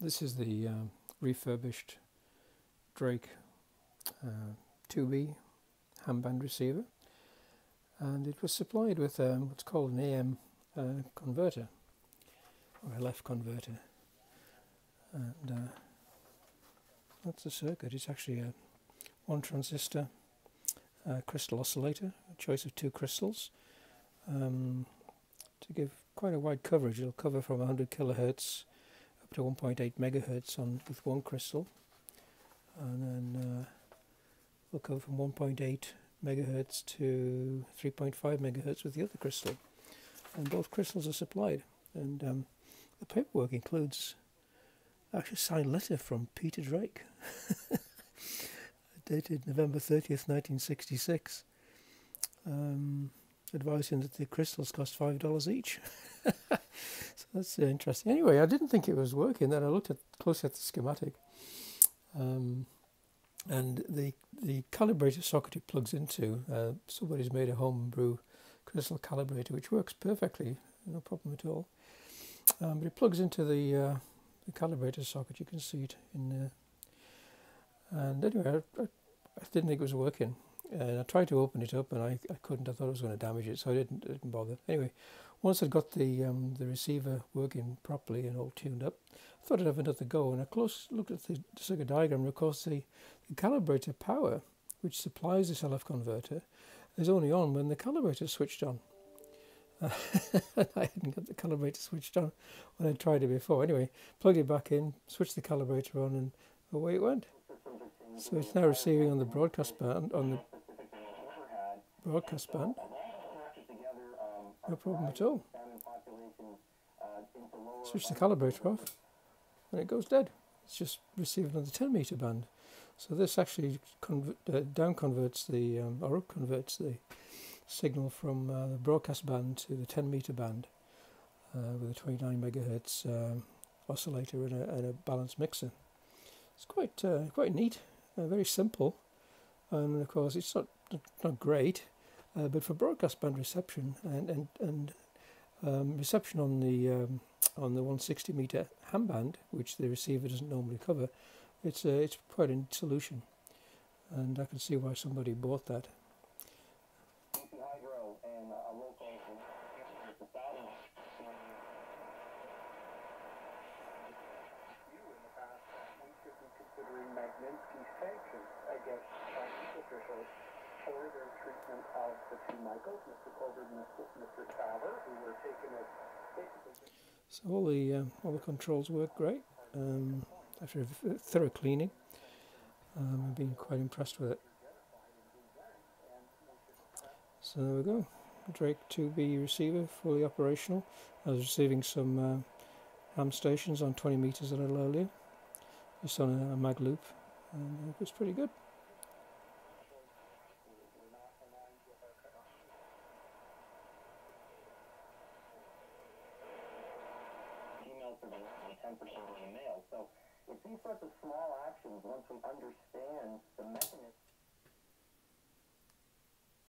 this is the um, refurbished Drake uh, 2B ham band receiver and it was supplied with um, what's called an AM uh, converter or LF converter and uh, that's the circuit. It's actually a one transistor uh, crystal oscillator, a choice of two crystals um, to give quite a wide coverage. It'll cover from 100 kilohertz up to 1.8 megahertz on with one crystal. And then uh, will go from 1.8 megahertz to 3.5 megahertz with the other crystal. And both crystals are supplied. And um, the paperwork includes actually a signed letter from Peter Drake. Dated November 30th 1966 um, advising that the crystals cost five dollars each that's interesting anyway I didn't think it was working then I looked at closely at the schematic um, and the the calibrator socket it plugs into, uh, somebody's made a homebrew crystal calibrator which works perfectly, no problem at all. Um, but it plugs into the, uh, the calibrator socket, you can see it in there. And anyway, I, I, I, didn't think it was working. And I tried to open it up and I, I couldn't, I thought it was going to damage it, so I didn't, didn't bother. Anyway, once I'd got the um, the receiver working properly and all tuned up, I thought I'd have another go. And I close looked at the circuit diagram. And of course, the, the calibrator power, which supplies this LF converter, is only on when the calibrator is switched on. I hadn't got the calibrator switched on when I tried it before. Anyway, plugged it back in, switched the calibrator on, and away it went. So it's now receiving on the broadcast band on the broadcast band. No problem at all. Switch the calibrator off and it goes dead. It's just receiving on the 10 meter band. So this actually uh, down converts the, um, or up converts the signal from uh, the broadcast band to the 10 meter band uh, with a 29 megahertz um, oscillator and a, and a, balanced mixer. It's quite uh, quite neat, uh, very simple, and of course it's not not great, uh, but for broadcast band reception and and and um, reception on the um, on the 160 meter ham band, which the receiver doesn't normally cover, it's a, it's quite a solution, and I can see why somebody bought that. For their treatment of the two Michaels, Mr. Colbert and Mr. Taver, who were taken as. So all the uh, all the controls work great um, after a thorough cleaning. Um, I've been quite impressed with it. So there we go. Drake 2B receiver fully operational. I was receiving some uh, ham stations on 20 meters a little earlier, just on a, a mag loop, and it was pretty good. Only 10% of the male. So it's these sorts of small actions, once we understand the mechanism.